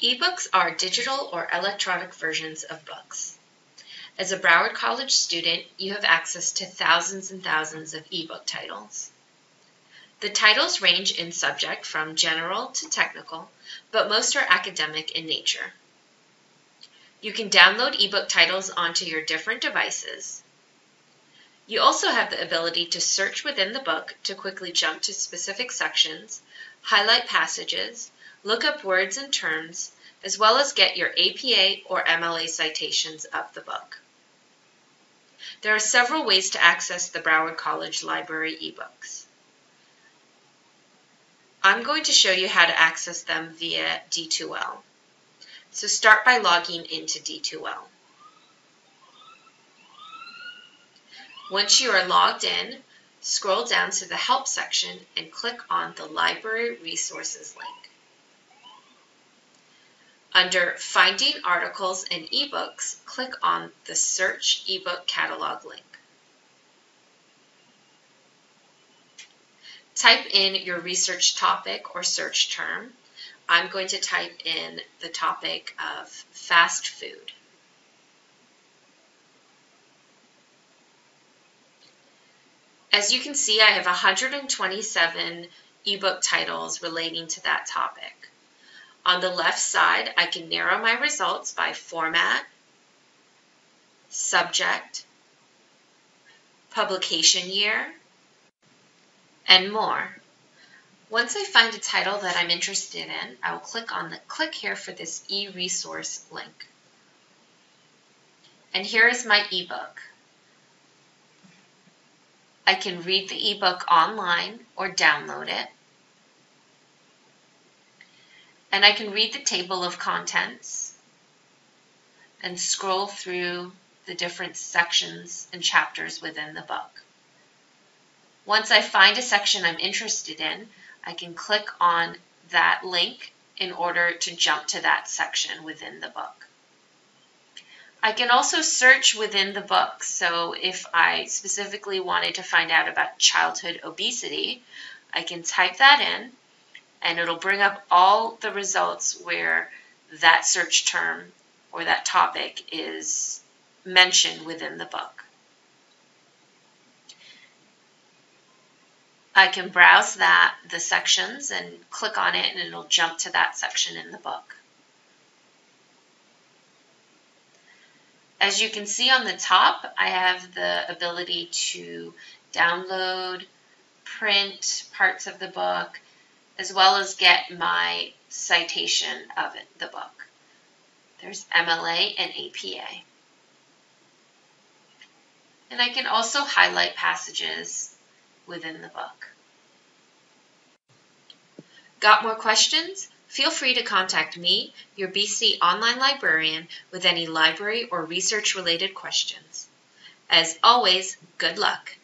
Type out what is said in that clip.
Ebooks are digital or electronic versions of books. As a Broward College student, you have access to thousands and thousands of ebook titles. The titles range in subject from general to technical, but most are academic in nature. You can download ebook titles onto your different devices. You also have the ability to search within the book to quickly jump to specific sections, highlight passages, look up words and terms, as well as get your APA or MLA citations of the book. There are several ways to access the Broward College Library ebooks. I'm going to show you how to access them via D2L. So start by logging into D2L. Once you are logged in, scroll down to the Help section and click on the Library Resources link. Under Finding Articles and eBooks, click on the Search eBook Catalog link. Type in your research topic or search term. I'm going to type in the topic of fast food. As you can see, I have 127 ebook titles relating to that topic. On the left side, I can narrow my results by format, subject, publication year, and more. Once I find a title that I'm interested in, I will click on the click here for this e-resource link. And here is my ebook. I can read the ebook online or download it. And I can read the table of contents and scroll through the different sections and chapters within the book. Once I find a section I'm interested in, I can click on that link in order to jump to that section within the book. I can also search within the book. So if I specifically wanted to find out about childhood obesity, I can type that in and it'll bring up all the results where that search term or that topic is mentioned within the book. I can browse that the sections and click on it and it'll jump to that section in the book. As you can see on the top, I have the ability to download, print parts of the book, as well as get my citation of it, the book. There's MLA and APA. And I can also highlight passages within the book. Got more questions? Feel free to contact me, your BC online librarian, with any library or research related questions. As always, good luck!